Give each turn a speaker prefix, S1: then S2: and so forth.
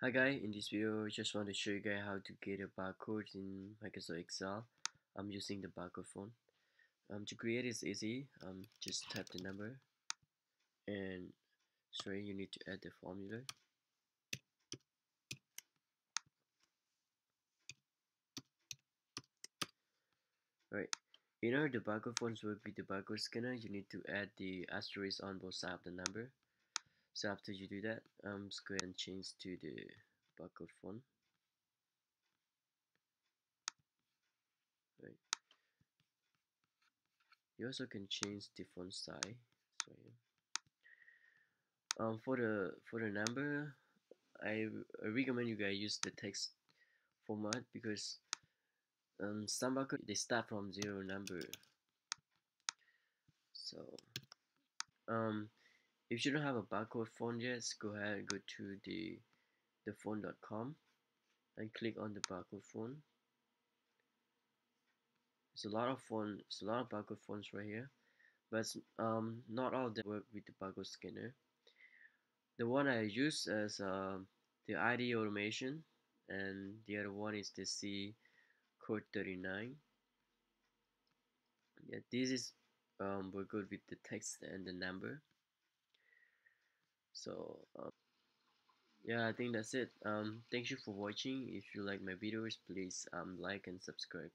S1: Hi guys, in this video I just want to show you guys how to get a barcode in Microsoft Excel. I'm using the barcode font. Um, to create is easy. Um, just type the number and sorry you need to add the formula. Right. In order the barcode fonts work with the barcode scanner, you need to add the asterisk on both sides of the number. So after you do that, um, just go and change to the barcode font. Right. You also can change the font size. Sorry. Um, for the for the number, I, I recommend you guys use the text format because um, some barcode they start from zero number. So um, if you don't have a barcode font yet, go ahead and go to the dafont.com and click on the barcode font. There's a lot of font, there's a lot of barcode fonts right here, but um, not all of them work with the barcode scanner. The one I use is uh, the ID automation, and the other one is the C code 39. Yeah, this is um, we're good with the text and the number so um, yeah i think that's it. Um thank you for watching. If you like my videos please um like and subscribe